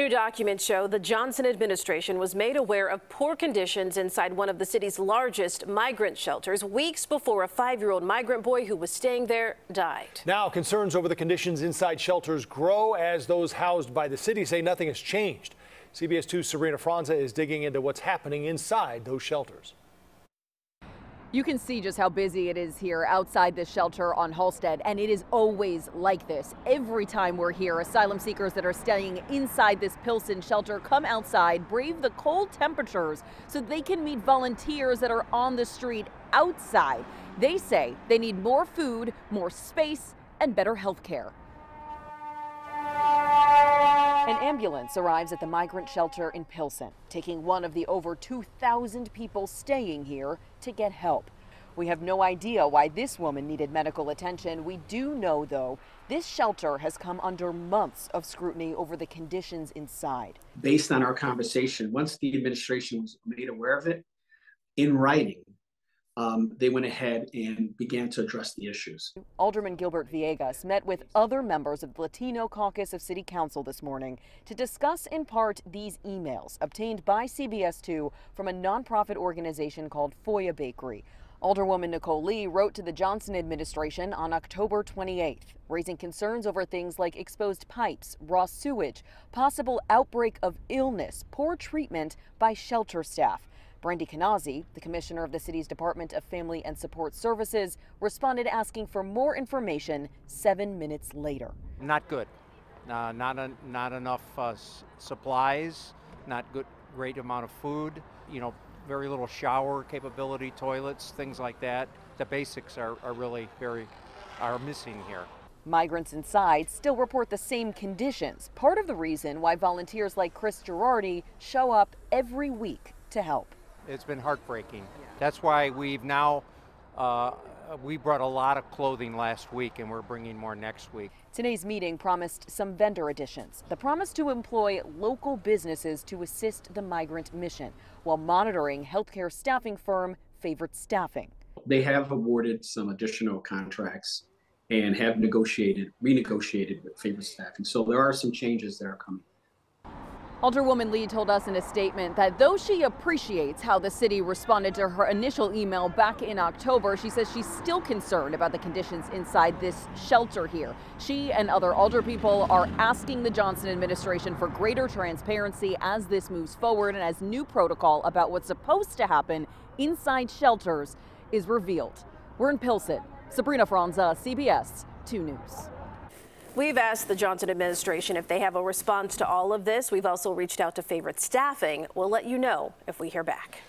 New documents show the Johnson administration was made aware of poor conditions inside one of the city's largest migrant shelters weeks before a five-year-old migrant boy who was staying there died. Now concerns over the conditions inside shelters grow as those housed by the city say nothing has changed. CBS 2's Sabrina Franza is digging into what's happening inside those shelters. You can see just how busy it is here outside this shelter on Halsted, and it is always like this. Every time we're here, asylum seekers that are staying inside this Pilsen shelter come outside, brave the cold temperatures so they can meet volunteers that are on the street outside. They say they need more food, more space, and better health care. An ambulance arrives at the migrant shelter in Pilsen, taking one of the over 2,000 people staying here to get help. We have no idea why this woman needed medical attention. We do know, though, this shelter has come under months of scrutiny over the conditions inside. Based on our conversation, once the administration was made aware of it, in writing, um, they went ahead and began to address the issues. Alderman Gilbert Villegas met with other members of the Latino caucus of City Council this morning to discuss in part these emails obtained by CBS2 from a nonprofit organization called Foya Bakery. Alderwoman Nicole Lee wrote to the Johnson administration on October 28th, raising concerns over things like exposed pipes, raw sewage, possible outbreak of illness, poor treatment by shelter staff. Brandie Knazze, the commissioner of the city's Department of Family and Support Services, responded asking for more information seven minutes later. Not good. Uh, not, a, not enough uh, supplies, not good, great amount of food, you know, very little shower capability, toilets, things like that. The basics are, are really very, are missing here. Migrants inside still report the same conditions, part of the reason why volunteers like Chris Girardi show up every week to help. It's been heartbreaking. That's why we've now, uh, we brought a lot of clothing last week and we're bringing more next week. Today's meeting promised some vendor additions. The promise to employ local businesses to assist the migrant mission while monitoring healthcare staffing firm Favorite Staffing. They have awarded some additional contracts and have negotiated, renegotiated with Favorite Staffing. So there are some changes that are coming. Alderwoman Lee told us in a statement that though she appreciates how the city responded to her initial email back in October, she says she's still concerned about the conditions inside this shelter here. She and other alder people are asking the Johnson administration for greater transparency as this moves forward and as new protocol about what's supposed to happen inside shelters is revealed. We're in Pilsen. Sabrina Franza, CBS 2 News. We've asked the Johnson administration if they have a response to all of this. We've also reached out to favorite staffing. We'll let you know if we hear back.